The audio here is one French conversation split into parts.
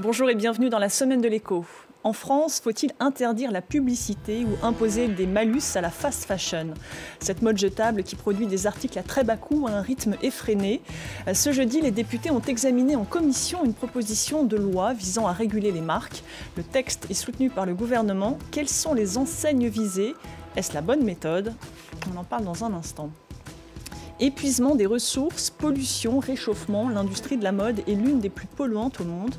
Bonjour et bienvenue dans la semaine de l'écho. En France, faut-il interdire la publicité ou imposer des malus à la fast fashion? Cette mode jetable qui produit des articles à très bas coût à un rythme effréné. Ce jeudi, les députés ont examiné en commission une proposition de loi visant à réguler les marques. Le texte est soutenu par le gouvernement. Quelles sont les enseignes visées? Est-ce la bonne méthode? On en parle dans un instant. Épuisement des ressources, pollution, réchauffement, l'industrie de la mode est l'une des plus polluantes au monde.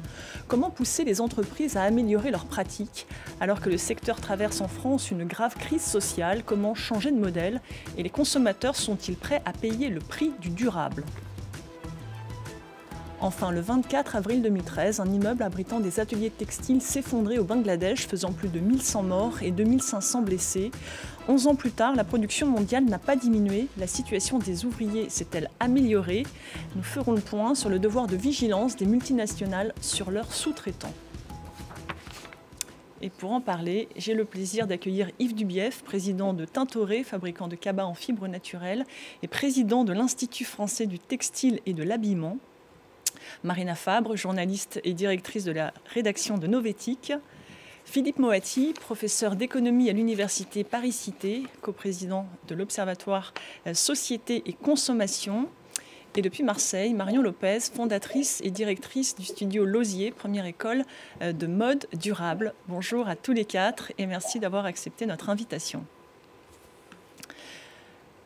Comment pousser les entreprises à améliorer leurs pratiques alors que le secteur traverse en France une grave crise sociale Comment changer de modèle Et les consommateurs sont-ils prêts à payer le prix du durable Enfin, le 24 avril 2013, un immeuble abritant des ateliers textiles s'effondrait au Bangladesh, faisant plus de 1100 morts et 2500 blessés. 11 ans plus tard, la production mondiale n'a pas diminué. La situation des ouvriers s'est-elle améliorée? Nous ferons le point sur le devoir de vigilance des multinationales sur leurs sous-traitants. Et pour en parler, j'ai le plaisir d'accueillir Yves Dubief, président de Tintoré, fabricant de cabas en fibres naturelles, et président de l'Institut français du textile et de l'habillement. Marina Fabre, journaliste et directrice de la rédaction de Novétique. Philippe Moati, professeur d'économie à l'université Paris-Cité, coprésident de l'Observatoire euh, Société et Consommation. Et depuis Marseille, Marion Lopez, fondatrice et directrice du studio Lausier, première école euh, de mode durable. Bonjour à tous les quatre et merci d'avoir accepté notre invitation.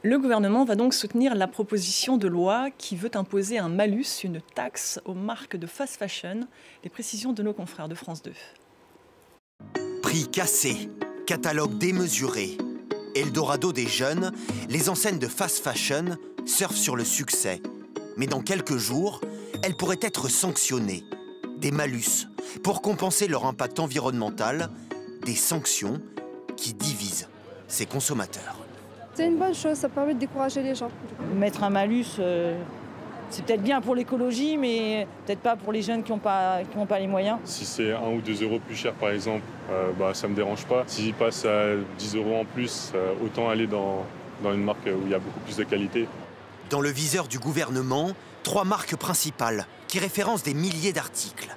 Le gouvernement va donc soutenir la proposition de loi qui veut imposer un malus, une taxe aux marques de fast fashion. Les précisions de nos confrères de France 2. Prix cassé, catalogue démesuré. Eldorado des jeunes, les enseignes de fast fashion surfent sur le succès. Mais dans quelques jours, elles pourraient être sanctionnées. Des malus pour compenser leur impact environnemental, des sanctions qui divisent ces consommateurs. C'est une bonne chose, ça permet de décourager les gens. Mettre un malus, euh, c'est peut-être bien pour l'écologie, mais peut-être pas pour les jeunes qui n'ont pas, pas les moyens. Si c'est 1 ou 2 euros plus cher, par exemple, euh, bah, ça ne me dérange pas. S'il passe à 10 euros en plus, euh, autant aller dans, dans une marque où il y a beaucoup plus de qualité. Dans le viseur du gouvernement, trois marques principales qui référencent des milliers d'articles.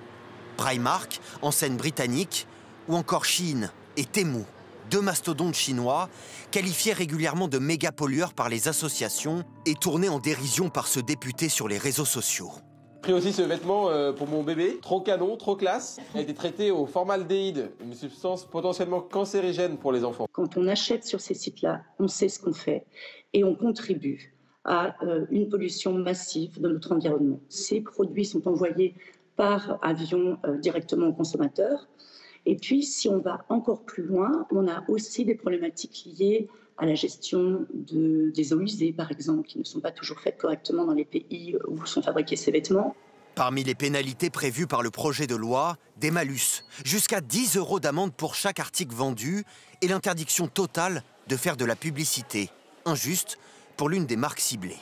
Primark, enseigne britannique, ou encore Chine et Temu deux mastodontes chinois, qualifiés régulièrement de méga pollueurs par les associations et tournés en dérision par ce député sur les réseaux sociaux. J'ai pris aussi ce vêtement euh, pour mon bébé, trop canon, trop classe. Il a été traité au formaldéhyde, une substance potentiellement cancérigène pour les enfants. Quand on achète sur ces sites-là, on sait ce qu'on fait et on contribue à euh, une pollution massive de notre environnement. Ces produits sont envoyés par avion euh, directement aux consommateurs. Et puis, si on va encore plus loin, on a aussi des problématiques liées à la gestion de, des eaux usées, par exemple, qui ne sont pas toujours faites correctement dans les pays où sont fabriqués ces vêtements. Parmi les pénalités prévues par le projet de loi, des malus, jusqu'à 10 euros d'amende pour chaque article vendu et l'interdiction totale de faire de la publicité, injuste pour l'une des marques ciblées.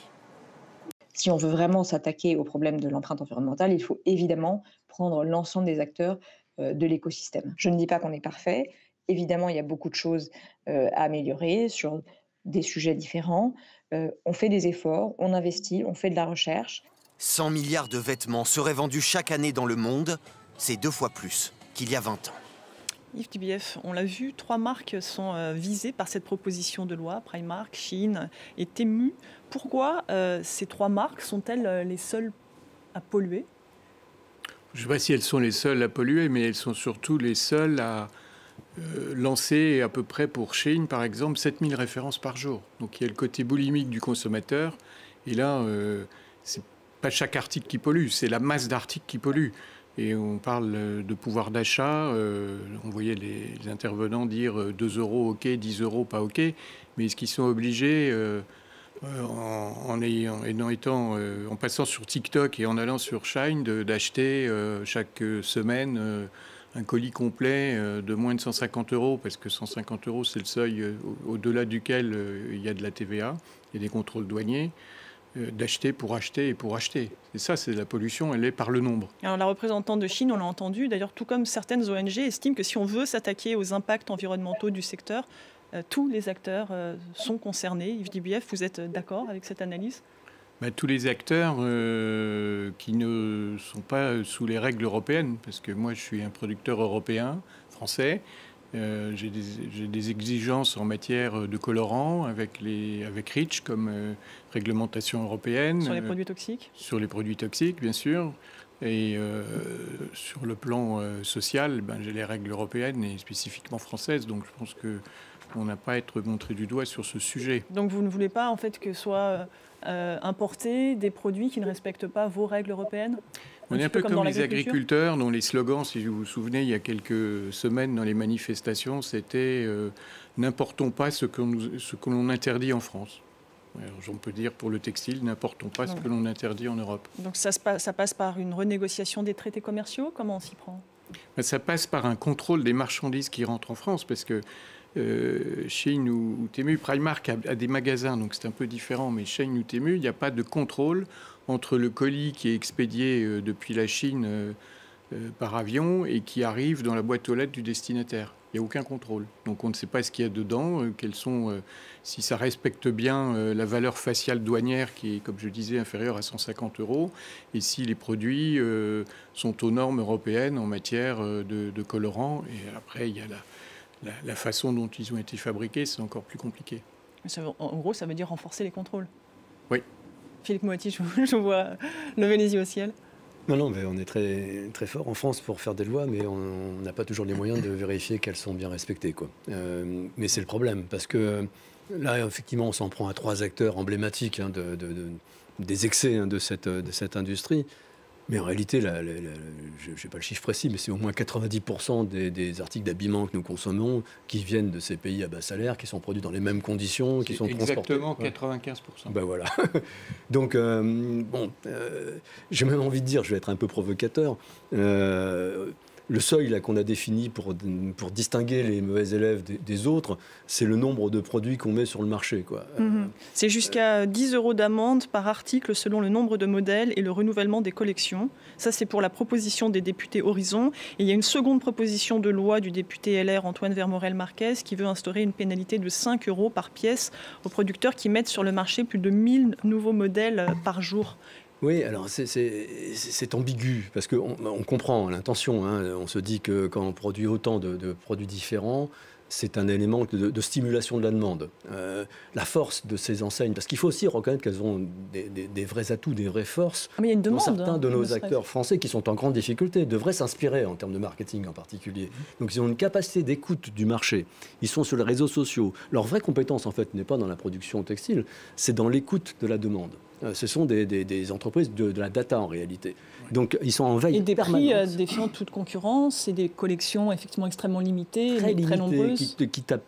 Si on veut vraiment s'attaquer au problème de l'empreinte environnementale, il faut évidemment prendre l'ensemble des acteurs de l'écosystème. Je ne dis pas qu'on est parfait. Évidemment, il y a beaucoup de choses euh, à améliorer sur des sujets différents. Euh, on fait des efforts, on investit, on fait de la recherche. 100 milliards de vêtements seraient vendus chaque année dans le monde. C'est deux fois plus qu'il y a 20 ans. Yves Dubief, on l'a vu, trois marques sont visées par cette proposition de loi, Primark, Chine et Temu. Pourquoi ces trois marques sont-elles les seules à polluer? Je ne sais pas si elles sont les seules à polluer, mais elles sont surtout les seules à euh, lancer à peu près pour Chine, par exemple, 7000 références par jour. Donc il y a le côté boulimique du consommateur. Et là, euh, c'est pas chaque article qui pollue, c'est la masse d'articles qui pollue. Et on parle de pouvoir d'achat. Euh, on voyait les, intervenants dire 2 euros OK, 10 euros pas OK. Mais est-ce qu'ils sont obligés euh, en, étant, euh, en passant sur TikTok et en allant sur Shine, d'acheter euh, chaque semaine un colis complet de moins de 150 euros, parce que 150 euros, c'est le seuil au-delà duquel il y a de la TVA, et des contrôles douaniers d'acheter pour acheter et pour acheter. Et ça, c'est la pollution, elle est par le nombre. Alors la représentante de Chine, on l'a entendu, d'ailleurs tout comme certaines ONG estiment que si on veut s'attaquer aux impacts environnementaux du secteur, tous les acteurs euh, sont concernés. Yves Dubief, vous êtes d'accord avec cette analyse? Bah, tous les acteurs euh, qui ne sont pas sous les règles européennes, parce que moi je suis un producteur européen, français. Euh, j'ai des, exigences en matière de colorants avec, les, avec REACH comme euh, réglementation européenne. Sur les produits toxiques? Sur les produits toxiques, bien sûr. Et sur le plan social, ben, j'ai les règles européennes et spécifiquement françaises. Donc je pense que on n'a pas à être montré du doigt sur ce sujet. Donc vous ne voulez pas en fait que soient euh, importés des produits qui ne respectent pas vos règles européennes on est un peu comme, les agriculteurs dont les slogans, si vous vous souvenez, il y a quelques semaines dans les manifestations, c'était euh, N'importons pas ce que, l'on interdit en France. On peut dire pour le textile, n'importons pas ce que l'on interdit en Europe. Donc ça, ça, passe par une renégociation des traités commerciaux? Comment on s'y prend? Ben, Ça passe par un contrôle des marchandises qui rentrent en France, parce que euh, Shein ou, Temu, Primark a, des magasins, donc c'est un peu différent, mais Shein ou Temu, il n'y a pas de contrôle entre le colis qui est expédié euh, depuis la Chine euh, par avion et qui arrive dans la boîte aux lettres du destinataire. Il n'y a aucun contrôle. Donc on ne sait pas ce qu'il y a dedans, quels sont, si ça respecte bien la valeur faciale douanière qui est, comme je disais, inférieure à 150 euros, et si les produits sont aux normes européennes en matière de, de colorants. Et après, il y a la, la, façon dont ils ont été fabriqués, c'est encore plus compliqué. en gros, ça veut dire renforcer les contrôles. Oui. Philippe Moiti, je, vois lever les yeux au ciel. Non, non, mais on est très, très fort en France pour faire des lois, mais on n'a pas toujours les moyens de vérifier qu'elles sont bien respectées. Quoi. Euh, mais c'est le problème, parce que là, effectivement, on s'en prend à trois acteurs emblématiques hein, de, des excès hein, de, cette, de cette industrie. Mais en réalité, je n'ai pas le chiffre précis, mais c'est au moins 90% des, articles d'habillement que nous consommons qui viennent de ces pays à bas salaire, qui sont produits dans les mêmes conditions, qui sont exactement transportés. Exactement 95%. Ben voilà. Donc, euh, bon, euh, j'ai même envie de dire, je vais être un peu provocateur, euh, le seuil qu'on a défini pour, distinguer les mauvais élèves des, autres, c'est le nombre de produits qu'on met sur le marché. Mhm. c'est jusqu'à 10 euros d'amende par article selon le nombre de modèles et le renouvellement des collections. Ça, c'est pour la proposition des députés Horizon. Et il y a une seconde proposition de loi du député LR Antoine Vermorel-Marquez qui veut instaurer une pénalité de 5 euros par pièce aux producteurs qui mettent sur le marché plus de 1000 nouveaux modèles par jour. Oui, alors c'est ambigu, parce qu'on on comprend l'intention. Hein. On se dit que quand on produit autant de, produits différents, c'est un élément de, stimulation de la demande. Euh, la force de ces enseignes, parce qu'il faut aussi reconnaître qu'elles ont des, vrais atouts, des vraies forces. Ah, mais il y a une demande, certains hein, de nos acteurs français qui sont en grande difficulté devraient s'inspirer en termes de marketing en particulier. Donc ils ont une capacité d'écoute du marché. Ils sont sur les réseaux sociaux. Leur vraie compétence, en fait, n'est pas dans la production textile, c'est dans l'écoute de la demande. Euh, ce sont des, entreprises de, la data en réalité. Donc ils sont en veille. Et des prix euh, défiant toute concurrence et des collections effectivement extrêmement limitées, très, très nombreuses. Qui, tapent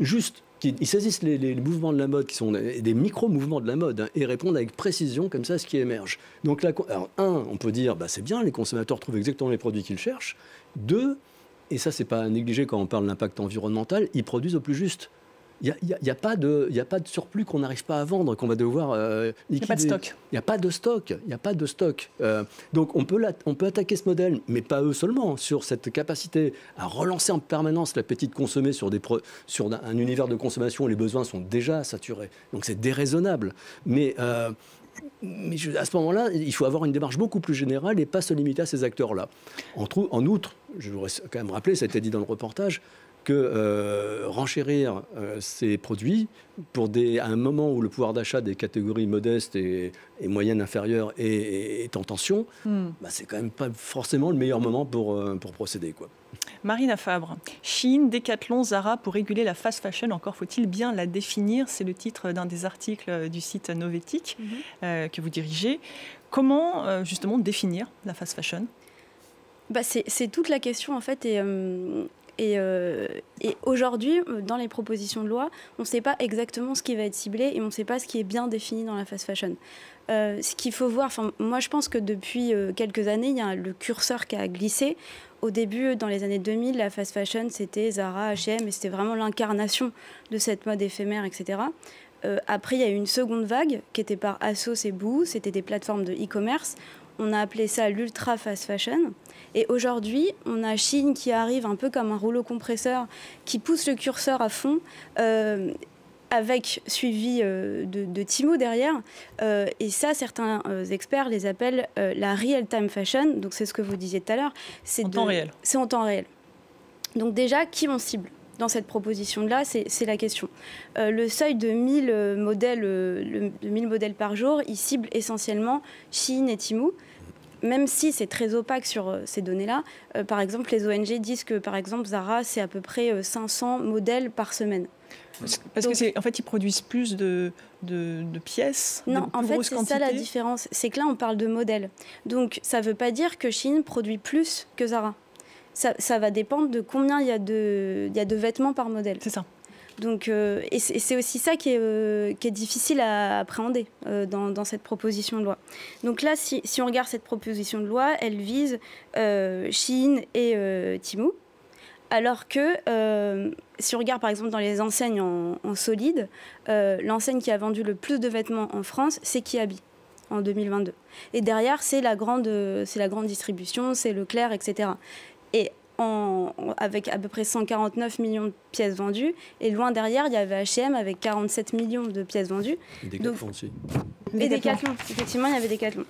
juste ils saisissent les, mouvements de la mode, qui sont des micro-mouvements de la mode, hein, et répondent avec précision comme ça à ce qui émerge. Donc, là, alors, un, on peut dire, bah, c'est bien, les consommateurs trouvent exactement les produits qu'ils cherchent. Deux, et ça, c'est pas à négliger quand on parle de l'impact environnemental, ils produisent au plus juste. Il n'y a, pas de, a pas de surplus qu'on n'arrive pas à vendre, qu'on va devoir euh, Il n'y a pas de stock. Il n'y a pas de stock. Il a pas de stock. Euh, donc on peut, on peut attaquer ce modèle, mais pas eux seulement, sur cette capacité à relancer en permanence l'appétit de consommer sur, des sur un univers de consommation où les besoins sont déjà saturés. Donc c'est déraisonnable. Mais euh, mais à ce moment-là, il faut avoir une démarche beaucoup plus générale et pas se limiter à ces acteurs-là. En, outre, je voudrais quand même rappeler, ça a été dit dans le reportage, que euh, renchérir euh, ces produits pour des, à un moment où le pouvoir d'achat des catégories modestes et, moyennes inférieures est, en tension, hmm. bah, c'est quand même pas forcément le meilleur moment pour, euh, pour procéder. Quoi. Marina Fabre, Chine, Decathlon, Zara pour réguler la fast fashion, encore faut-il bien la définir C'est le titre d'un des articles du site Novetic mhm. que vous dirigez. Comment justement définir la fast fashion? Bah c'est toute la question en fait et euh, et, aujourd'hui, dans les propositions de loi, on ne sait pas exactement ce qui va être ciblé et on ne sait pas ce qui est bien défini dans la fast fashion. Euh, ce qu'il faut voir, moi je pense que depuis euh, quelques années, il y a le curseur qui a glissé. Au début, dans les années 2000, la fast fashion, c'était Zara, H&M, et c'était vraiment l'incarnation de cette mode éphémère, etc. après, il y a eu une seconde vague qui était par Asos et Boo, c'était des plateformes de e-commerce. On a appelé ça l'ultra fast fashion. Et aujourd'hui, on a Chine qui arrive un peu comme un rouleau compresseur, qui pousse le curseur à fond. Euh, avec suivi de, de Timo derrière. et ça, certains experts les appellent la real-time fashion. Donc c'est ce que vous disiez tout à l'heure. C'est en temps réel. C'est en temps réel. Donc déjà, qui on cible? Dans cette proposition-là, c'est la question. le seuil de 1000 modèles, de 1000 modèles par jour, il cible essentiellement Chine et Timo même si c'est très opaque sur euh, ces données-là, euh, par exemple, les ONG disent que, par exemple, Zara, c'est à peu près 500 euh, modèles par semaine. Parce que en fait, ils produisent plus de, de, pièces. Non, en fait, c'est ça la différence. C'est que là, on parle de modèles. Donc, ça ne veut pas dire que Chine produit plus que Zara. Ça, ça va dépendre de combien il y, a de, il y a de vêtements par modèle. C'est ça. Donc, euh, et c'est aussi ça qui est, euh, qui est, difficile à appréhender euh, dans, cette proposition de loi. Donc là, si, si, on regarde cette proposition de loi, elle vise Chine et Timou. Alors que si on regarde par exemple dans les enseignes en, solide, l'enseigne qui a vendu le plus de vêtements en France, c'est Kiabi en 2022. Et derrière, c'est la, grande, la grande distribution, c'est Leclerc, etc. Et avec à peu près 149 millions de pièces vendues. Et loin derrière, il y avait H&M avec 47 millions de pièces vendues. Et Decathlon aussi. Et Decathlon, effectivement, il y avait Decathlon.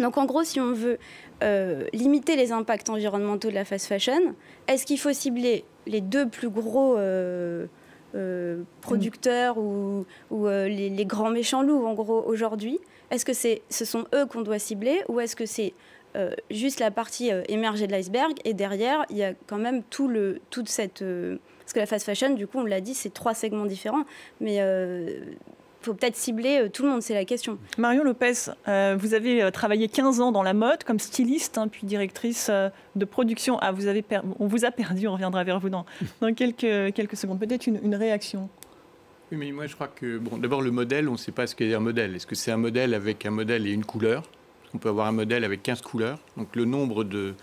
Donc en gros, si on veut euh, limiter les impacts environnementaux de la fast fashion, est-ce qu'il faut cibler les deux plus gros euh, euh, producteurs ou, ou les, les, grands méchants loups, en gros, aujourd'hui? Est-ce que c'est, ce sont eux qu'on doit cibler ou est-ce que c'est euh, juste la partie euh, émergée de l'iceberg. Et derrière, il y a quand même tout le, toute cette... Euh, parce que la fast fashion, du coup, on l'a dit, c'est trois segments différents. Mais faut peut-être cibler tout le monde, c'est la question. Marion Lopez, vous avez travaillé 15 ans dans la mode comme styliste, hein, puis directrice de production. Ah, vous avez on vous a perdu, on reviendra vers vous dans, dans quelques, quelques secondes. Peut-être une, une, réaction Oui, mais moi je crois que, bon, d'abord le modèle, on ne sait pas ce qu'est un modèle. Est-ce que c'est un modèle avec un modèle et une couleur? On peut avoir un modèle avec 15 couleurs. Donc le nombre de,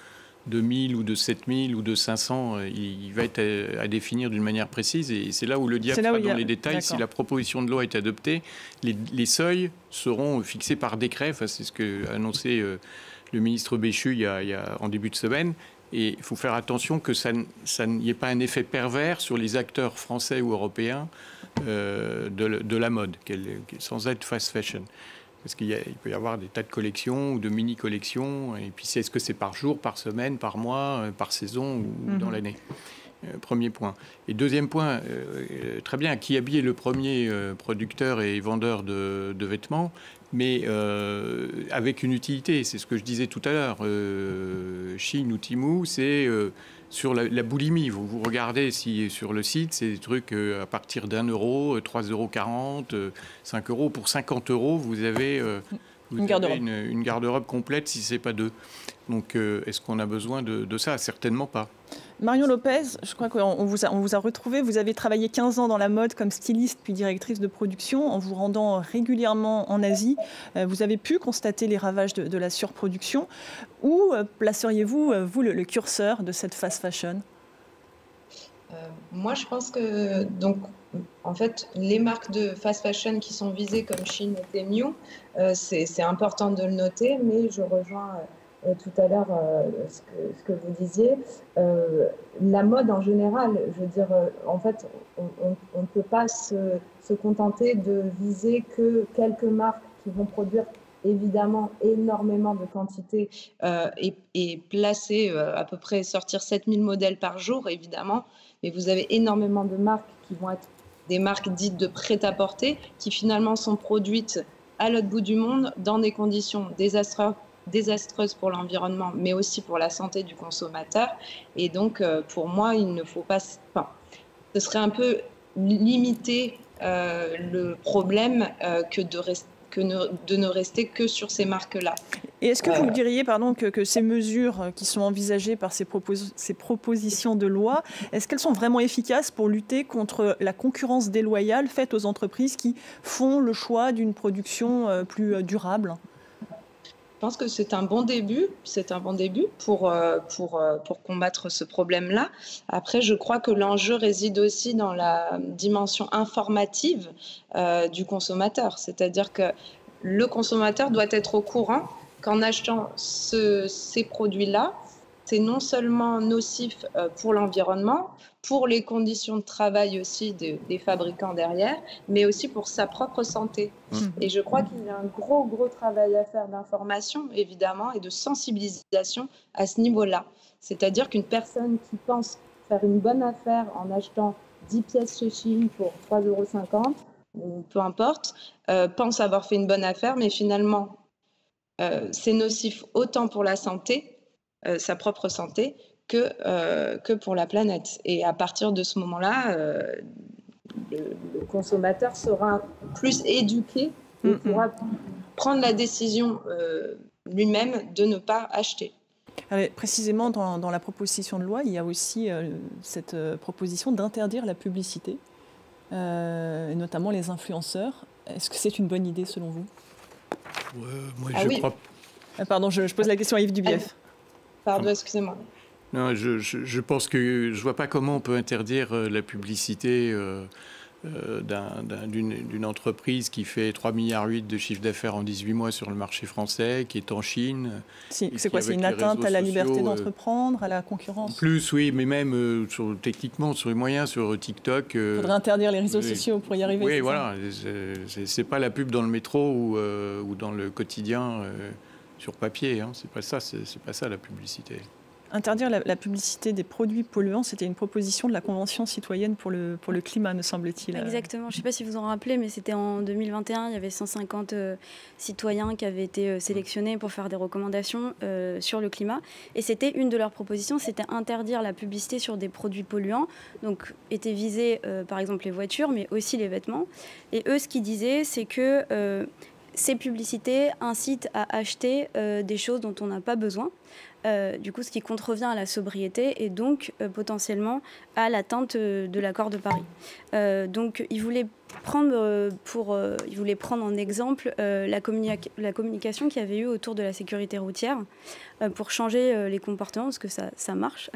de 1000 ou de 7000 ou de 500, euh, il, va être à, définir d'une manière précise. Et c'est là où le diable sera dans les détails. Si la proposition de loi est adoptée, les, seuils seront fixés par décret. Enfin, c'est ce qu'a annoncé euh, le ministre Béchu il y, a, en début de semaine. Et il faut faire attention que ça, n'y ait pas un effet pervers sur les acteurs français ou européens euh, de, la mode, sans être fast fashion. Parce qu'il peut y avoir des tas de collections ou de mini-collections. Et puis, est-ce que c'est par jour, par semaine, par mois, euh, par saison ou dans mhm. l'année? Euh, Premier point. Et deuxième point, euh, très bien, Kiabi est le premier producteur et vendeur de, vêtements, mais avec une utilité. C'est ce que je disais tout à l'heure. Chine ou Timou, c'est sur la, boulimie. Vous, vous regardez si sur le site, c'est des trucs euh, à partir d'un euro, 3,40 euros, 5 euros. Pour 50 euros, vous avez, euh, une garde-robe complète si c'est pas deux. Donc, euh, est-ce qu'on a besoin de ça? Certainement pas. Marion Lopez, je crois qu'on vous, a, on vous a retrouvé. Vous avez travaillé 15 ans dans la mode comme styliste puis directrice de production en vous rendant régulièrement en Asie. Euh, vous avez pu constater les ravages de, la surproduction. Où euh, placeriez-vous, euh, vous, le, curseur de cette fast fashion? Moi, je pense que, donc, en fait, les marques de fast fashion qui sont visées comme Shein et Temu, c'est important de le noter, mais je rejoins euh, tout à l'heure euh, ce, que, vous disiez. Euh, la mode en général, je veux dire, en fait, on ne peut pas se, se, contenter de viser que quelques marques qui vont produire évidemment énormément de quantité et, et, placer à peu près sortir 7000 modèles par jour, évidemment. Mais vous avez énormément de marques qui vont être des marques dites de prêt-à-porter qui finalement sont produites à l'autre bout du monde dans des conditions désastreuses désastreuse pour l'environnement, mais aussi pour la santé du consommateur. Et donc, euh, pour moi, il ne faut pas. Enfin, ce serait un peu limiter euh, le problème euh, que de rester que de ne rester que sur ces marques-là. Et est-ce que vous diriez pardon, que, que, ces mesures qui sont envisagées par ces, ces propositions de loi, est-ce qu'elles sont vraiment efficaces pour lutter contre la concurrence déloyale faite aux entreprises qui font le choix d'une production plus durable? Pense que c'est un bon début, c'est un bon début pour, euh, pour, euh, pour combattre ce problème-là. Après, je crois que l'enjeu réside aussi dans la dimension informative euh, du consommateur, c'est-à-dire que le consommateur doit être au courant qu'en achetant ces produits-là, c'est non seulement nocif euh, pour l'environnement, pour les conditions de travail aussi des fabricants derrière, mais aussi pour sa propre santé. Mmh. Et je crois qu'il y a un gros, gros travail à faire d'information, évidemment, et de sensibilisation à ce niveau-là. C'est-à-dire qu'une personne qui pense faire une bonne affaire en achetant 10 pièces chez Chine pour 3,50 euros, ou peu importe, euh, pense avoir fait une bonne affaire, mais finalement, euh, c'est nocif autant pour la santé, sa propre santé, que, que pour la planète. Et à partir de ce moment-là, le, consommateur sera plus éduqué et mm, pourra prendre la décision lui-même de ne pas acheter. précisément, dans, la proposition de loi, il y a aussi cette proposition d'interdire la publicité, et notamment les influenceurs. Est-ce que c'est une bonne idée selon vous? Moi, ah je crois... Ah, pardon, je, pose la question à Yves Dubief. Pardon, excusez-moi. Non, je, je, pense que je vois pas comment on peut interdire euh, la publicité euh, euh, d'une entreprise qui fait 3,8 milliards de chiffre d'affaires en 18 mois sur le marché français, qui est en Chine. c'est quoi C'est une atteinte à la liberté euh, d'entreprendre, à la concurrence Plus, oui, mais même euh, sur, techniquement sur les moyens, sur TikTok. Il faudrait interdire les réseaux sociaux pour y arriver. Oui, voilà. C'est pas la pub dans le métro ou, ou dans le quotidien sur papier. Hein. C'est pas ça. C'est pas ça la publicité. Interdire la, publicité des produits polluants, c'était une proposition de la Convention citoyenne pour le, pour le climat, me semble-t-il. Exactement. Je ne sais pas si vous en rappelez, mais c'était en 2021. Il y avait 150 euh, citoyens qui avaient été euh, sélectionnés pour faire des recommandations euh, sur le climat. Et c'était une de leurs propositions, c'était interdire la publicité sur des produits polluants. Donc, étaient visés, par exemple, les voitures, mais aussi les vêtements. Et eux, ce qu'ils disaient, c'est que ces publicités incitent à acheter des choses dont on n'a pas besoin. Euh, du coup, ce qui contrevient à la sobriété et donc euh, potentiellement à l'atteinte euh, de l'accord de Paris. donc, il voulait prendre, pour, il voulait prendre en exemple la, la, communication qu'il y avait eu autour de la sécurité routière pour changer les comportements, parce que ça, ça marche.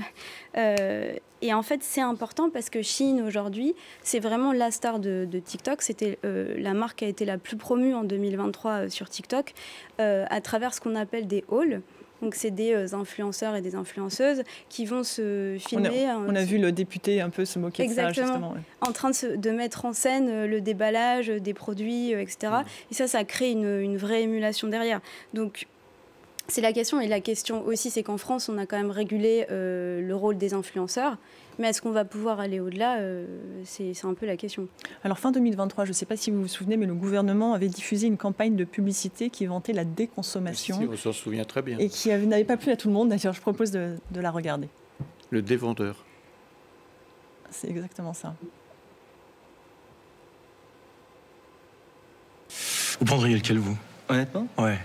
et en fait, c'est important parce que Chine, aujourd'hui, c'est vraiment la star de, de TikTok. C'était la marque qui a été la plus promue en 2023 sur TikTok à travers ce qu'on appelle des halls. Donc c'est des euh, influenceurs et des influenceuses qui vont se filmer. On a, vu le député un peu se moquer de ça justement. En train de, mettre en scène euh, le déballage des produits, euh, etc. Mm. Et ça, ça crée une, une vraie émulation derrière. Donc c'est la question. Et la question aussi, c'est qu'en France, on a quand même régulé le rôle des influenceurs. Mais est-ce qu'on va pouvoir aller au-delà euh, C'est un peu la question. Alors fin 2023, je ne sais pas si vous vous souvenez, mais le gouvernement avait diffusé une campagne de publicité qui vantait la déconsommation. Si, on s'en souvient très bien. Et qui n'avait pas plu à tout le monde. D'ailleurs, je propose de, la regarder. Le dévendeur. C'est exactement ça. Vous prendriez lequel, vous? Honnêtement? Ouais.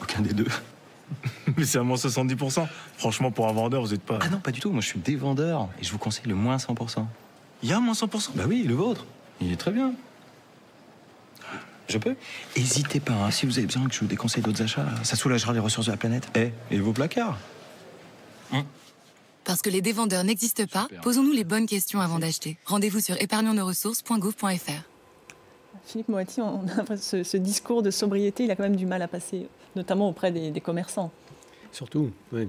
Aucun des deux. Mais c'est à moins 70%. Franchement, pour un vendeur, vous n'êtes pas. Ah non, pas du tout. Moi, je suis des vendeurs et je vous conseille le moins 100%. Il y a moins 100% Bah oui, le vôtre. Il est très bien. Je peux? Hésitez pas. Hein. Si vous avez besoin que je vous déconseille d'autres achats, ça soulagera les ressources de la planète. Eh, et vos placards hein Parce que les dévendeurs n'existent pas, posons-nous les bonnes questions avant d'acheter. Rendez-vous sur épargnonsnosressources.gouv.fr. Philippe Moati, on a ce, ce, discours de sobriété, il a quand même du mal à passer, notamment auprès des, commerçants. Surtout, oui.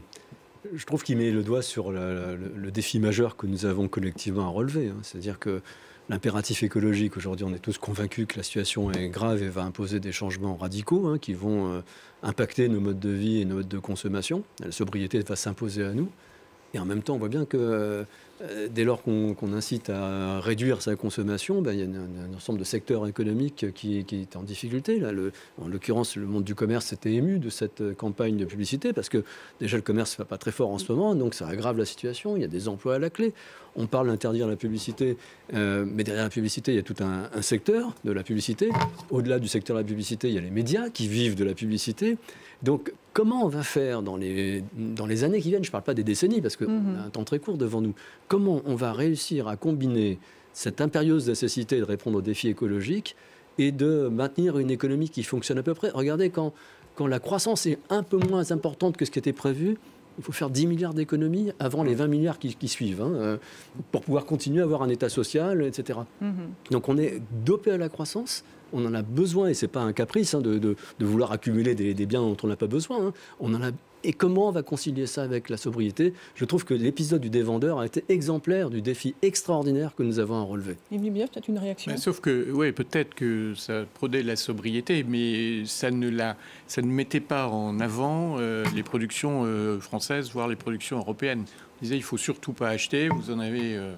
Je trouve qu'il met le doigt sur le, défi majeur que nous avons collectivement à relever. Hein. C'est-à-dire que l'impératif écologique, aujourd'hui, on est tous convaincus que la situation est grave et va imposer des changements radicaux hein, qui vont euh, impacter nos modes de vie et nos modes de consommation. La sobriété va s'imposer à nous. Et en même temps, on voit bien que euh, dès lors qu'on incite à réduire sa consommation, ben, il y a un, ensemble de secteurs économiques qui, est en difficulté. Là. en l'occurrence, le monde du commerce s'était ému de cette campagne de publicité parce que déjà le commerce ne va pas très fort en ce moment, donc ça aggrave la situation. Il y a des emplois à la clé. On parle d'interdire la publicité, euh, mais derrière la publicité, il y a tout un, un secteur de la publicité. Au-delà du secteur de la publicité, il y a les médias qui vivent de la publicité. Donc, comment on va faire dans les, dans les années qui viennent? Je ne parle pas des décennies, parce qu'on mhm. a un temps très court devant nous. Comment on va réussir à combiner cette impérieuse nécessité de répondre aux défis écologiques et de maintenir une économie qui fonctionne à peu près? Regardez, quand, quand la croissance est un peu moins importante que ce qui était prévu, il faut faire 10 milliards d'économies avant les 20 milliards qui, suivent, hein, euh, pour pouvoir continuer à avoir un État social, etc. Mhm. Donc on est dopé à la croissance, on en a besoin, et c'est pas un caprice hein, de, de, de, vouloir accumuler des, des biens dont on n'a pas besoin. Hein. On en a et comment on va concilier ça avec la sobriété? Je trouve que l'épisode du dévendeur a été exemplaire du défi extraordinaire que nous avons à relever. Émilie peut-être une réaction? Ben, Sauf que, oui, peut-être que ça prodait la sobriété, mais ça ne, la, ça ne mettait pas en avant euh, les productions euh, françaises, voire les productions européennes. On disait, il faut surtout pas acheter, vous en avez... Euh,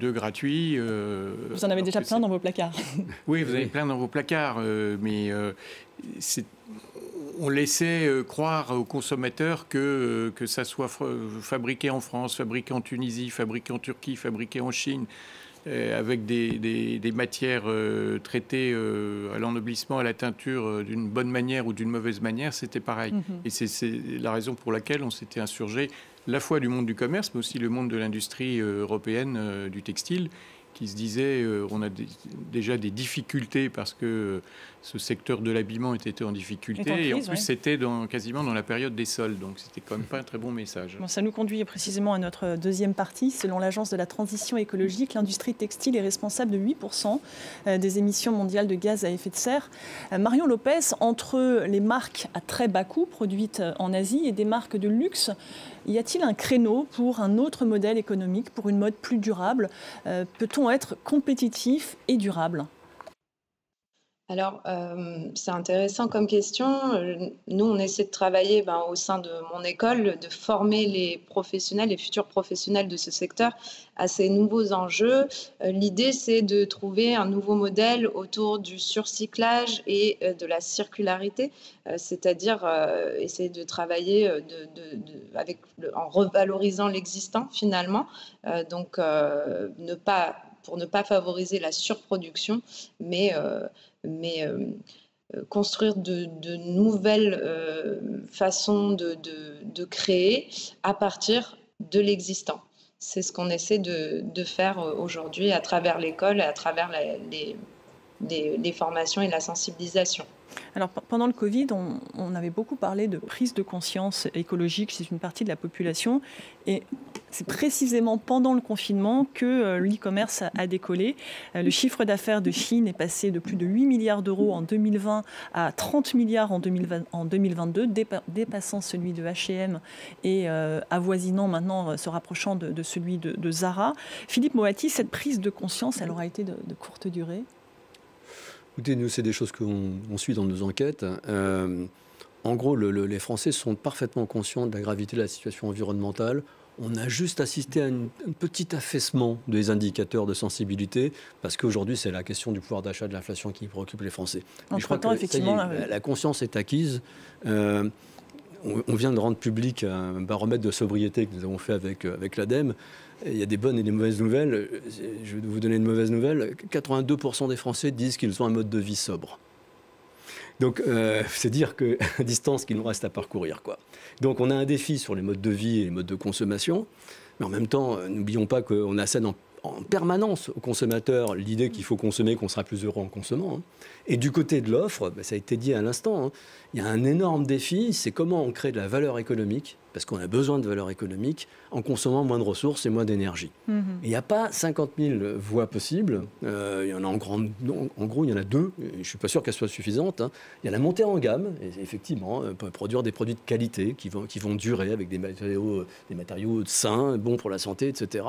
deux gratuits. vous en avez déjà plein dans vos placards. oui, vous avez plein dans vos placards, mais c'est on laissait euh, croire aux consommateurs que, euh, que ça soit fabriqué en France, fabriqué en Tunisie, fabriqué en Turquie, fabriqué en Chine, euh, avec des, matières traitées à l'ennoblissement, à la teinture d'une bonne manière ou d'une mauvaise manière, c'était pareil. Mhm. Et c'est la raison pour laquelle on s'était insurgé, la fois du monde du commerce, mais aussi le monde de l'industrie européenne du textile, qui se disait euh, on a déjà des difficultés parce que ce secteur de l'habillement était en difficulté et en plus c'était dans, quasiment dans la période des soldes donc c'était quand même pas un très bon message. ça nous conduit précisément à notre deuxième partie. Selon l'agence de la transition écologique, l'industrie textile est responsable de 8% euh, des émissions mondiales de gaz à effet de serre. Euh, Marion Lopez, entre les marques à très bas coût produites en Asie et des marques de luxe, y a-t-il un créneau pour un autre modèle économique, pour une mode plus durable? Peut-on être compétitif et durable? Alors, euh, c'est intéressant comme question. Nous, on essaie de travailler ben, au sein de mon école, de former les professionnels, les futurs professionnels de ce secteur à ces nouveaux enjeux. Euh, l'idée, c'est de trouver un nouveau modèle autour du surcyclage et euh, de la circularité, c'est-à-dire essayer de travailler avec, en revalorisant l'existant finalement. donc, ne pas pour ne pas favoriser la surproduction, mais, mais euh, euh, construire de, nouvelles façons de, de, créer à partir de l'existant. C'est ce qu'on essaie de, faire aujourd'hui à travers l'école et à travers les, les formations et la sensibilisation. Alors pendant le Covid, on, avait beaucoup parlé de prise de conscience écologique chez une partie de la population. Et c'est précisément pendant le confinement que euh, l'e-commerce a, décollé. Euh, le chiffre d'affaires de Chine est passé de plus de 8 milliards d'euros en 2020 à 30 milliards en, 2022, dépassant celui de H&M et euh, avoisinant maintenant, se rapprochant de, celui de, Zara. Philippe Moati, cette prise de conscience, elle aura été de courte durée? Écoutez, nous, c'est des choses qu'on suit dans nos enquêtes. Euh, en gros, les Français sont parfaitement conscients de la gravité de la situation environnementale. On a juste assisté à un petit affaissement des indicateurs de sensibilité, parce qu'aujourd'hui, c'est la question du pouvoir d'achat, de l'inflation qui préoccupe les Français. je crois que effectivement, la, conscience est acquise. Euh, on, vient de rendre public un baromètre de sobriété que nous avons fait avec, avec l'ADEME. Il y a des bonnes et des mauvaises nouvelles. Je vais vous donner une mauvaise nouvelle. 82% des Français disent qu'ils ont un mode de vie sobre. Donc, euh, c'est dire que distance qu'il nous reste à parcourir. Quoi. Donc, on a un défi sur les modes de vie et les modes de consommation. Mais en même temps, euh, n'oublions pas qu'on assène en en permanence aux consommateurs l'idée qu'il faut consommer, qu'on sera plus heureux en consommant. Hein. Et du côté de l'offre, bah, ça a été dit à l'instant, hein, il y a un énorme défi, c'est comment on crée de la valeur économique, parce qu'on a besoin de valeur économique, en consommant moins de ressources et moins d'énergie. Mm-hmm. Il n'y a pas 50 000 voies possibles, euh, il y en a en, grand, en gros, il y en a deux, je ne suis pas sûr qu'elles soient suffisantes. Hein. Il y a la montée en gamme, et effectivement, euh, produire des produits de qualité qui vont, qui vont durer avec des matériaux, des matériaux sains, bons pour la santé, etc.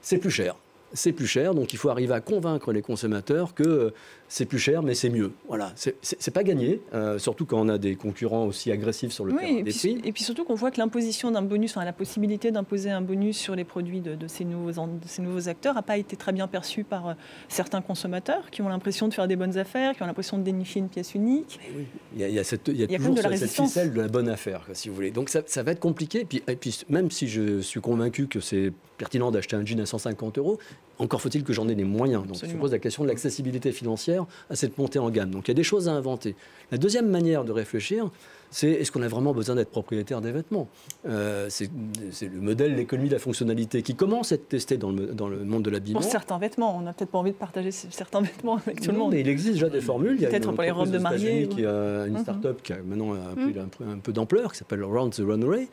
C'est plus cher c'est plus cher. Donc il faut arriver à convaincre les consommateurs que euh, c'est plus cher, mais c'est mieux. Voilà, c'est pas gagné, euh, surtout quand on a des concurrents aussi agressifs sur le terrain des prix. Et puis surtout qu'on voit que l'imposition d'un bonus, enfin la possibilité d'imposer un bonus sur les produits de, ces, nouveaux, de ces nouveaux acteurs n'a pas été très bien perçue par euh, certains consommateurs qui ont l'impression de faire des bonnes affaires, qui ont l'impression de dénicher une pièce unique. Oui. Il, y a, cette, il y a toujours cette ficelle de la bonne affaire, si vous voulez. Donc ça, ça va être compliqué. Et puis, et puis même si je suis convaincu que c'est pertinent d'acheter un jean à 150 euros, encore faut-il que j'en ai les moyens. Donc je pose la question de l'accessibilité financière à cette montée en gamme. Donc il y a des choses à inventer. La deuxième manière de réfléchir, c'est est-ce qu'on a vraiment besoin d'être propriétaire des vêtements? Euh, C'est le modèle l'économie de la fonctionnalité qui commence à être testé dans le, dans le monde de l'habillement. Pour certains vêtements, on n'a peut-être pas envie de partager certains vêtements avec tout le monde. Mais il existe déjà des formules. Peut-être pour les robes de mariée. Qui a une mhm. start-up qui a maintenant un, peu, un peu d'ampleur, qui s'appelle Round the Runway,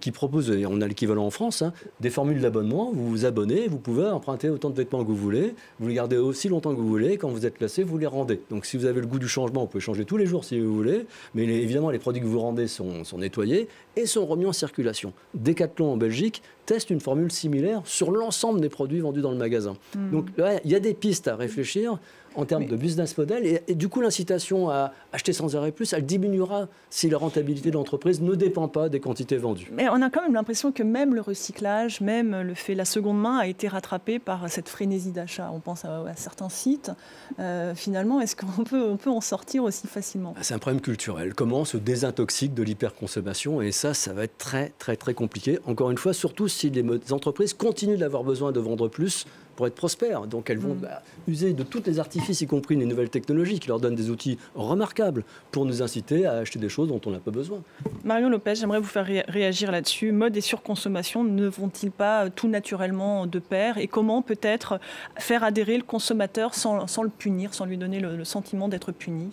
qui propose, et on a l'équivalent en France, hein, des formules d'abonnement. Vous vous abonnez, vous pouvez emprunter autant de vêtements que vous voulez, vous les gardez aussi longtemps que vous voulez, quand vous êtes placé, vous les rendez. Donc si vous avez le goût du changement, vous pouvez changer tous les jours si vous voulez, mais évidemment les produits que vous rendez sont, sont nettoyés et sont remis en circulation. Decathlon en Belgique teste une formule similaire sur l'ensemble des produits vendus dans le magasin. Hmm. Donc il y a des pistes à réfléchir en termes de business model. Et, du coup, l'incitation à acheter sans arrêt plus, elle diminuera si la rentabilité de l'entreprise ne dépend pas des quantités vendues. Mais on a quand même l'impression que même le recyclage, même le fait la seconde main a été rattrapé par cette frénésie d'achat. On pense à, certains sites. Euh, finalement, est-ce qu'on peut, on peut en sortir aussi facilement? Ah, C'est un problème culturel. Comment on se désintoxique de l'hyperconsommation? Et ça, ça va être très, très, très compliqué. Encore une fois, surtout si les entreprises continuent d'avoir besoin de vendre plus pour être prospères. Donc elles vont mm. bah, user de tous les artifices, y compris les nouvelles technologies, qui leur donnent des outils remarquables pour nous inciter à acheter des choses dont on n'a pas besoin. Marion Lopez, j'aimerais vous faire réagir là-dessus. Mode et surconsommation ne vont-ils pas tout naturellement de pair? Et comment peut-être faire adhérer le consommateur sans, le punir, sans lui donner le sentiment d'être puni?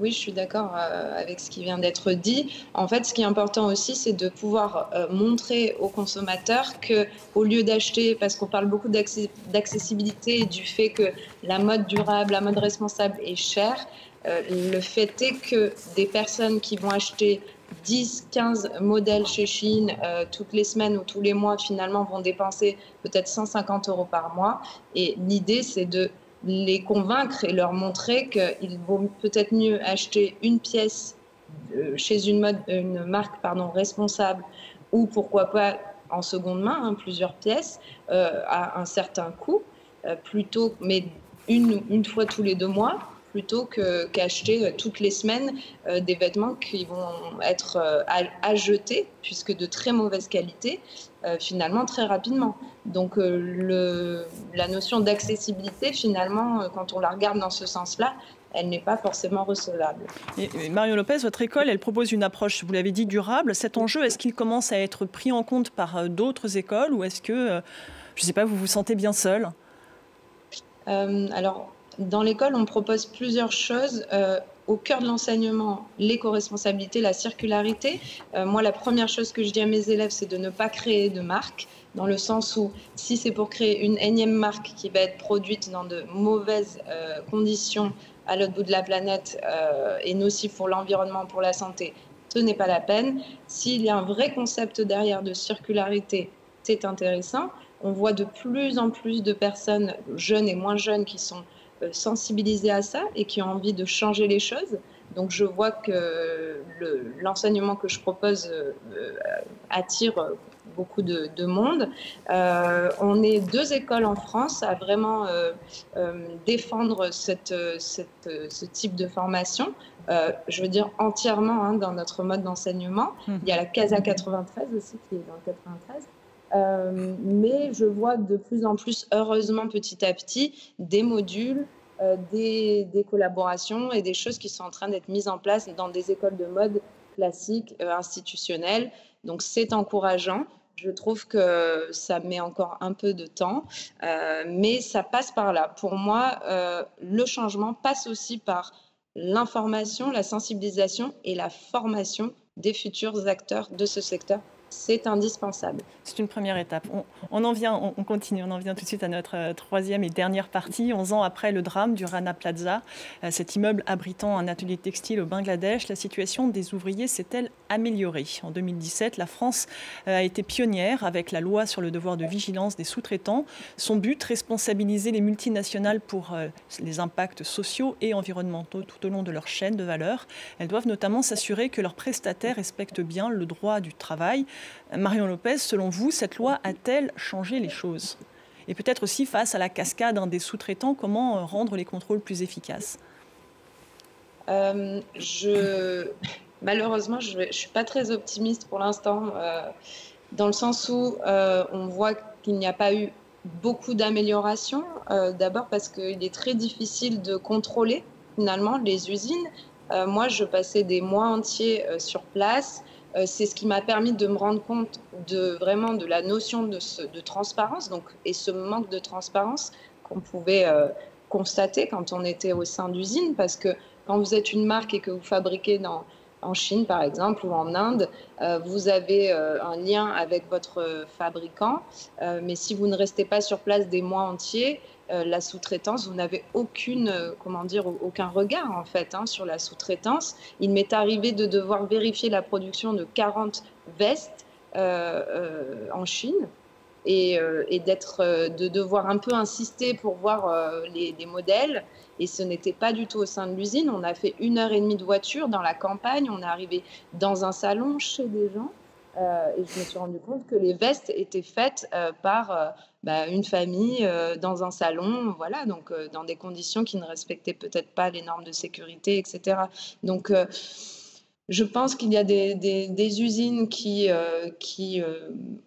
Oui, je suis d'accord euh, avec ce qui vient d'être dit. En fait, ce qui est important aussi, c'est de pouvoir euh, montrer aux consommateurs que, au lieu d'acheter, parce qu'on parle beaucoup d'accessibilité et du fait que la mode durable, la mode responsable est chère, euh, le fait est que des personnes qui vont acheter 10, 15 modèles chez Chine toutes les semaines ou tous les mois, finalement, vont dépenser peut-être 150 euros par mois. Et l'idée, c'est de les convaincre et leur montrer qu'il vaut peut-être mieux acheter une pièce euh, chez une, marque responsable ou pourquoi pas en seconde main, hein, plusieurs pièces, euh, à un certain coût, euh, plutôt, mais une, une fois tous les deux mois, plutôt qu'acheter toutes les semaines des vêtements qui vont être à, jeter, puisque de très mauvaise qualité, finalement très rapidement. Donc euh, le, la notion d'accessibilité, finalement, euh, quand on la regarde dans ce sens-là, elle n'est pas forcément recevable. Et Mario Lopez, votre école, elle propose une approche, vous l'avez dit, durable. Cet enjeu, est-ce qu'il commence à être pris en compte par euh, d'autres écoles ou est-ce que, je ne sais pas, vous vous sentez bien seul? Alors, dans l'école, on propose plusieurs choses. Au cœur de l'enseignement, l'éco-responsabilité, la circularité. moi, la première chose que je dis à mes élèves, c'est de ne pas créer de marque dans le sens où si c'est pour créer une énième marque qui va être produite dans de mauvaises euh, conditions à l'autre bout de la planète euh, et nocif pour l'environnement, pour la santé, ce n'est pas la peine. S'il y a un vrai concept derrière de circularité, c'est intéressant. On voit de plus en plus de personnes jeunes et moins jeunes qui sont euh, sensibilisées à ça et qui ont envie de changer les choses. Donc je vois que l'enseignement que je propose attire beaucoup de, monde. Euh, on est deux écoles en France à vraiment euh, euh, défendre cette, ce type de formation. je veux dire entièrement hein, dans notre mode d'enseignement. Mmh. Il y a la CASA 93 aussi qui est dans le 93. Mais je vois de plus en plus, heureusement petit à petit, des modules, des, des, collaborations et des choses qui sont en train d'être mises en place dans des écoles de mode classiques, institutionnelles. Donc c'est encourageant. Je trouve que ça met encore un peu de temps, euh, mais ça passe par là. Pour moi, euh, le changement passe aussi par l'information, la sensibilisation et la formation des futurs acteurs de ce secteur c'est indispensable. C'est une première étape. On, en vient, on, continue, on en vient tout de suite à notre euh, troisième et dernière partie. 11 ans après le drame du Rana Plaza, euh, cet immeuble abritant un atelier textile au Bangladesh, la situation des ouvriers s'est-elle améliorée? En 2017, la France euh, a été pionnière avec la loi sur le devoir de vigilance des sous-traitants. Son but, responsabiliser les multinationales pour les impacts sociaux et environnementaux tout au long de leur chaîne de valeur. Elles doivent notamment s'assurer que leurs prestataires respectent bien le droit du travail. Marion Lopez, selon vous, cette loi a-t-elle changé les choses? Et peut-être aussi face à la cascade des sous-traitants, comment euh, rendre les contrôles plus efficaces? Euh. Malheureusement, je ne suis pas très optimiste pour l'instant, euh, dans le sens où on voit qu'il n'y a pas eu beaucoup d'améliorations. D'abord parce qu'il est très difficile de contrôler finalement les usines moi, je passais des mois entiers sur place. C'est ce qui m'a permis de me rendre compte de vraiment de la notion de, transparence donc, et ce manque de transparence qu'on pouvait constater quand on était au sein d'usines parce que quand vous êtes une marque et que vous fabriquez en Chine, par exemple, ou en Inde, euh, vous avez euh, un lien avec votre fabricant, euh, mais si vous ne restez pas sur place des mois entiers, la sous-traitance, vous n'avez aucune, comment dire, aucun regard en fait hein, sur la sous-traitance. Il m'est arrivé de devoir vérifier la production de 40 vestes en Chine et, d'être, de devoir un peu insister pour voir les, les modèles. Et ce n'était pas du tout au sein de l'usine. On a fait une heure et demie de voiture dans la campagne. On est arrivé dans un salon chez des gens. Euh, et je me suis rendu compte que les vestes étaient faites euh, par euh, bah, une famille dans un salon, voilà, donc dans des conditions qui ne respectaient peut-être pas les normes de sécurité, etc. Donc, je pense qu'il y a des, usines qui,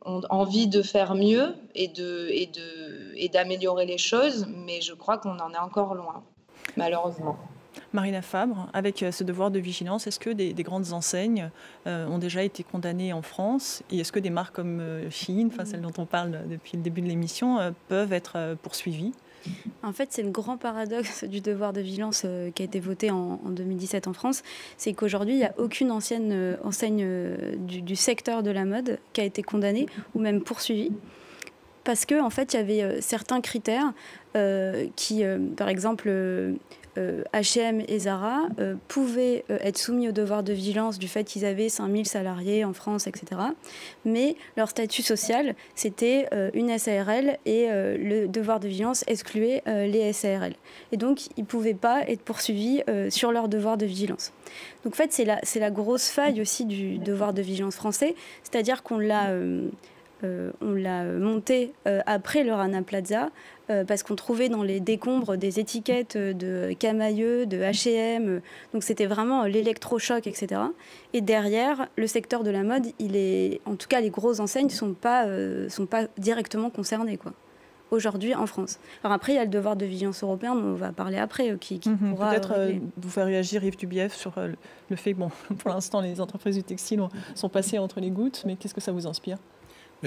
ont envie de faire mieux et d'améliorer les choses, mais je crois qu'on en est encore loin malheureusement. Marina Fabre, avec euh, ce devoir de vigilance, est-ce que des, grandes enseignes euh, ont déjà été condamnées en France Et est-ce que des marques comme euh, Shein, enfin celle dont on parle depuis le début de l'émission, peuvent être poursuivies? En fait, c'est le grand paradoxe du devoir de vigilance qui a été voté en, 2017 en France, c'est qu'aujourd'hui, il n'y a aucune ancienne enseigne du, du, secteur de la mode qui a été condamnée ou même poursuivie. Parce que en fait, il y avait certains critères qui, par exemple, H&M et Zara pouvaient être soumis au devoir de vigilance du fait qu'ils avaient 5000 salariés en France, etc. Mais leur statut social, c'était une SARL et le devoir de vigilance excluait les SARL. Et donc, ils ne pouvaient pas être poursuivis sur leur devoir de vigilance. Donc, en fait, c'est la, grosse faille aussi du devoir de vigilance français, c'est-à-dire qu'on l'a euh, on l'a monté euh, après le Rana Plaza euh, parce qu'on trouvait dans les décombres des étiquettes de Camailleux, de H&M. donc c'était vraiment l'électrochoc, etc. Et derrière, le secteur de la mode, il est, en tout cas, les grosses enseignes ne sont pas, sont pas directement concernées, quoi aujourd'hui en France. Alors après, il y a le devoir de vigilance européen dont on va parler après, qui, mhm. pourra... Peut-être vous faire réagir, Yves Dubief, sur le fait que, bon, pour l'instant, les entreprises du textile sont passées entre les gouttes, mais qu'est-ce que ça vous inspire?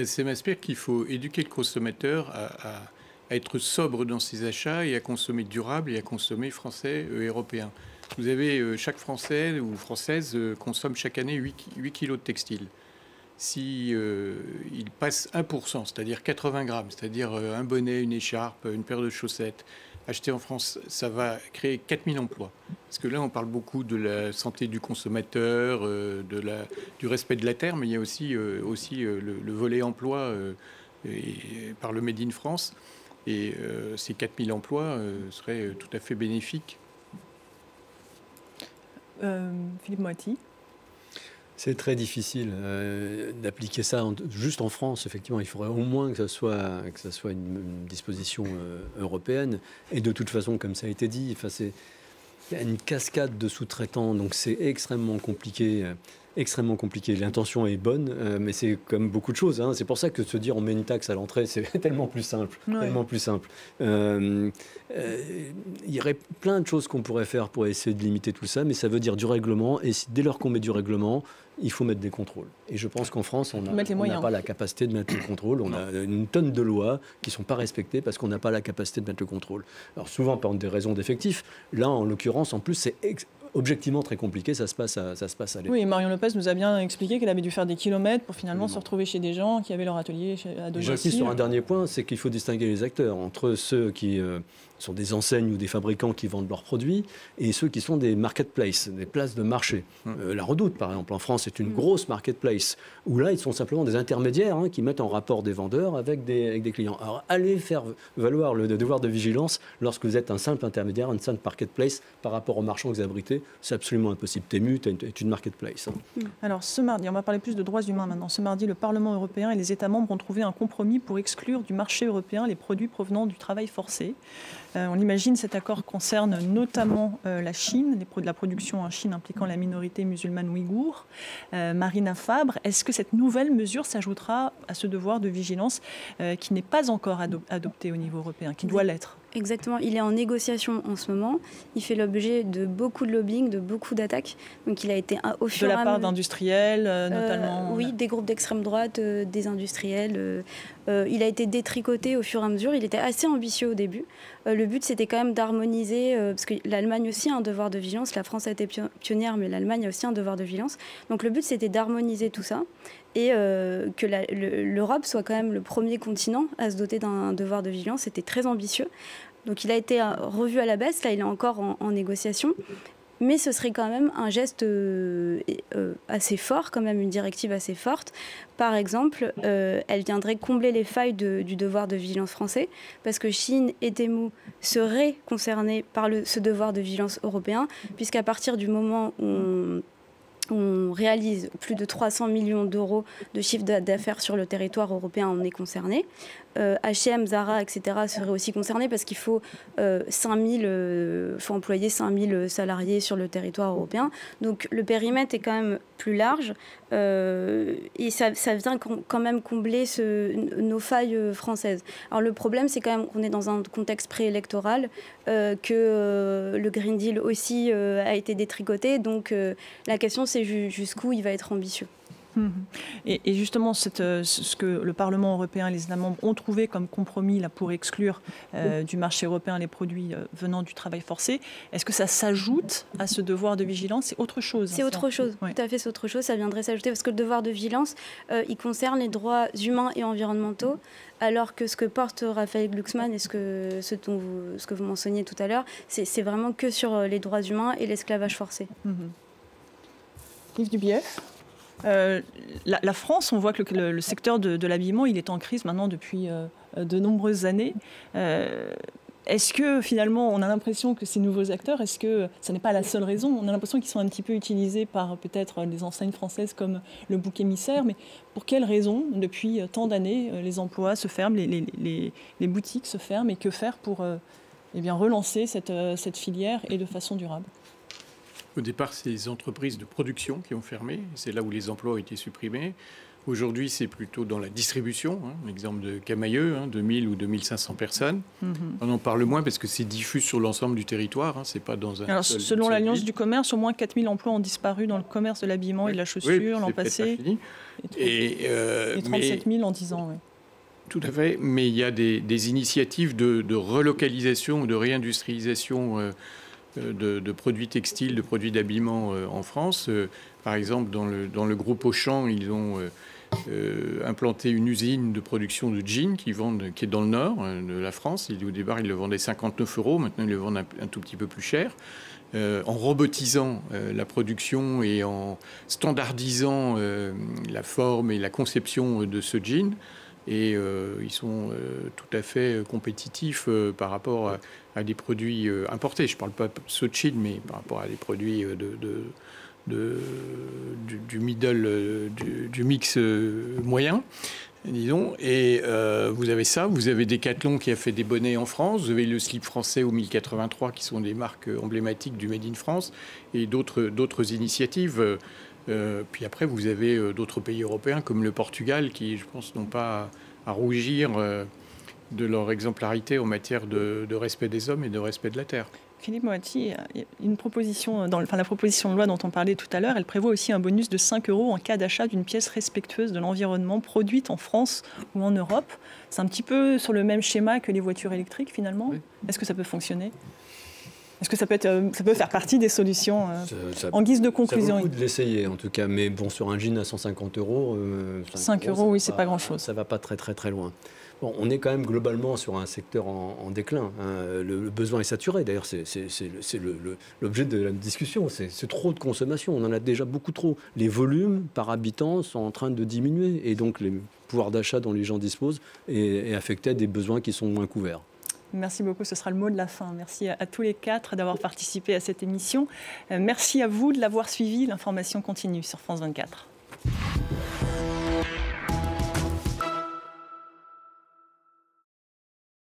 Ça m'inspire qu'il faut éduquer le consommateur à, être sobre dans ses achats et à consommer durable et à consommer français et européen. Vous avez euh, chaque Français ou Française euh, consomme chaque année 8, 8 kilos de textile. Si euh, il passe 1%, c'est-à-dire 80 grammes, c'est-à-dire un bonnet, une écharpe, une paire de chaussettes, acheter en France, ça va créer 4000 emplois. Parce que là, on parle beaucoup de la santé du consommateur, euh, de la, du respect de la terre, mais il y a aussi, euh, aussi euh, le, volet emploi par le Made in France. Et ces 4000 emplois seraient tout à fait bénéfiques. Philippe Moiti c'est très difficile euh, d'appliquer ça juste en France. Effectivement, il faudrait au moins que ce soit, que ça soit une, disposition euh, européenne. Et de toute façon, comme ça a été dit, enfin, il y a une cascade de sous-traitants, donc c'est extrêmement compliqué. Euh, extrêmement compliqué. L'intention est bonne, mais c'est comme beaucoup de choses. Hein. C'est pour ça que se dire on met une taxe à l'entrée, c'est tellement plus simple. Tellement plus simple. il y aurait plein de choses qu'on pourrait faire pour essayer de limiter tout ça, mais ça veut dire du règlement. Et dès lors qu'on met du règlement, il faut mettre des contrôles. Et je pense qu'en France, on n'a pas la capacité de mettre le contrôle. On a une tonne de lois qui ne sont pas respectées parce qu'on n'a pas la capacité de mettre le contrôle. Alors souvent, par des raisons d'effectifs. Là, en l'occurrence, en plus, c'est objectivement très compliqué, ça se passe à, ça se passe à Oui, Marion Lopez nous a bien expliqué qu'elle avait dû faire des kilomètres pour finalement se retrouver chez des gens qui avaient leur atelier à domicile. J'insiste sur un dernier point, c'est qu'il faut distinguer les acteurs entre ceux qui euh, sont des enseignes ou des fabricants qui vendent leurs produits et ceux qui sont des marketplaces, des places de marché. Hum. Euh, la Redoute, par exemple, en France, est une hum. grosse marketplace où là, ils sont simplement des intermédiaires hein, qui mettent en rapport des vendeurs avec des, avec des clients. Alors, allez faire valoir le devoir de vigilance lorsque vous êtes un simple intermédiaire, un simple marketplace par rapport aux marchands que vous abritez. C'est absolument impossible. Temu est une marketplace. Hein. Hum. Alors, ce mardi, on va parler plus de droits humains maintenant. Ce mardi, le Parlement européen et les États membres ont trouvé un compromis pour exclure du marché européen les produits provenant du travail forcé. Euh, on imagine cet accord concerne notamment euh, la Chine, la production en Chine impliquant la minorité musulmane ouïghour. Euh, Marina Fabre, est-ce que cette nouvelle mesure s'ajoutera à ce devoir de vigilance qui n'est pas encore adopté au niveau européen, qui doit l'être? Exactement, il est en négociation en ce moment. Il fait l'objet de beaucoup de lobbying, de beaucoup d'attaques. Donc il a été au fur De et la à part mesure- d'industriels, Euh, euh, notamment oui, des groupes d'extrême droite, euh, des industriels. euh, euh, il a été détricoté au fur et à mesure. Il était assez ambitieux au début. Euh, le but, c'était quand même d'harmoniser, euh, parce que l'Allemagne aussi a un devoir de vigilance. La France a été pio- pionnière, mais l'Allemagne a aussi un devoir de vigilance. Donc le but, c'était d'harmoniser tout ça et euh, que la- le- l'Europe soit quand même le premier continent à se doter d'un devoir de vigilance. C'était très ambitieux. Donc il a été euh, revu à la baisse. Là, il est encore en, négociation. Mais ce serait quand même un geste euh, euh, assez fort, quand même une directive assez forte. Par exemple, elle viendrait combler les failles du devoir de vigilance français, parce que Chine et Temu seraient concernés par ce devoir de vigilance européen, puisqu'à partir du moment où on, on réalise plus de 300 millions d'euros de chiffre d'a- d'affaires sur le territoire européen, on est concerné. H&M, Zara, etc. seraient aussi concernés parce qu'il faut, euh, 5000, euh, faut employer 5000 salariés sur le territoire européen. Donc le périmètre est quand même plus large euh, et ça, vient quand même combler nos failles françaises. Alors le problème, c'est quand même qu'on est dans un contexte préélectoral, euh, que le Green Deal aussi a été détricoté. Donc la question, c'est ju- jusqu'où il va être ambitieux. Mhm. Et, et justement, euh, ce que le Parlement européen et les États membres ont trouvé comme compromis là, pour exclure euh, du marché européen les produits euh, venant du travail forcé, est-ce que ça s'ajoute à ce devoir de vigilance? C'est autre chose. C'est hein, autre chose, tout à fait, c'est autre chose. Ça viendrait s'ajouter parce que le devoir de vigilance, euh, il concerne les droits humains et environnementaux, alors que ce que porte Raphaël Glucksmann et ce que, ce dont vous, ce que vous mentionniez tout à l'heure, c'est c'est vraiment que sur les droits humains et l'esclavage forcé. Mhm. Euh, la, France, on voit que le, secteur de, l'habillement, il est en crise maintenant depuis euh, de nombreuses années. Euh, est-ce que finalement, on a l'impression que ces nouveaux acteurs, est-ce que ce n'est pas la seule raison? On a l'impression qu'ils sont un petit peu utilisés par peut-être des enseignes françaises comme le bouc émissaire, mais pour quelles raisons, depuis tant d'années, les emplois se ferment, les, les- les- les boutiques se ferment, et que faire pour eh relancer cette filière et de façon durable? Au départ, c'est les entreprises de production qui ont fermé. C'est là où les emplois ont été supprimés. Aujourd'hui, c'est plutôt dans la distribution. hein. L'exemple de Camailleux, hein, 2000 ou 2500 personnes. Mhm. On en parle moins parce que c'est diffus sur l'ensemble du territoire. Hein. C'est pas dans un. Alors, seul- selon l'Alliance du commerce, au moins 4000 emplois ont disparu dans le commerce de l'habillement et de la Oui, chaussure l'an passé. fini. Et, euh, Et mais- 37 000 en 10 ans. oui. Tout à fait, mais il y a des, des initiatives de, de relocalisation ou de réindustrialisation euh, euh, de, de produits textiles, de produits d'habillement euh, en France. Euh, par exemple, dans le, dans le groupe Auchan, ils ont euh, euh, implanté une usine de production de jeans qui, vendent, qui est dans le nord euh, de la France. Au départ, ils le vendaient 59 euros, maintenant ils le vendent un, tout petit peu plus cher. Euh, en robotisant euh, la production et en standardisant euh, la forme et la conception euh, de ce jean. Et euh, ils sont euh, tout à fait compétitifs euh, par rapport à, des produits importés. Je ne parle pas de ce jean, mais par rapport à des produits du, middle, du, mix moyen disons. Et vous avez ça, vous avez Decathlon qui a fait des bonnets en France, vous avez le slip français au 1083 qui sont des marques emblématiques du Made in France et d'autres initiatives. Euh, puis après, vous avez euh, d'autres pays européens comme le Portugal qui, je pense, n'ont pas à, à rougir euh, de leur exemplarité en matière de, de respect des hommes et de respect de la terre. Philippe Moati, une proposition, dans, enfin, la proposition de loi dont on parlait tout à l'heure, elle prévoit aussi un bonus de 5 euros en cas d'achat d'une pièce respectueuse de l'environnement produite en France ou en Europe. C'est un petit peu sur le même schéma que les voitures électriques finalement. Est-ce que ça peut fonctionner? Est-ce que ça peut, être, euh, ça peut faire partie des solutions euh, Ça- En guise de Ça vaut conclusion. le coup de l'essayer en tout cas, mais bon, sur un jean à 150 euros. euh, 5 euros, ça oui, c'est pas grand-chose. Ça va pas très très très loin. Bon, on est quand même globalement sur un secteur en, en déclin. hein. Le, le besoin est saturé. D'ailleurs, c'est l'objet de la discussion. C'est c'est trop de consommation. On en a déjà beaucoup trop. Les volumes par habitant sont en train de diminuer. Et donc, les pouvoirs d'achat dont les gens disposent est, est affecté à des besoins qui sont moins couverts. Merci beaucoup, ce sera le mot de la fin. Merci à, tous les quatre d'avoir participé à cette émission. Euh, merci à vous de l'avoir suivi. L'information continue sur France 24.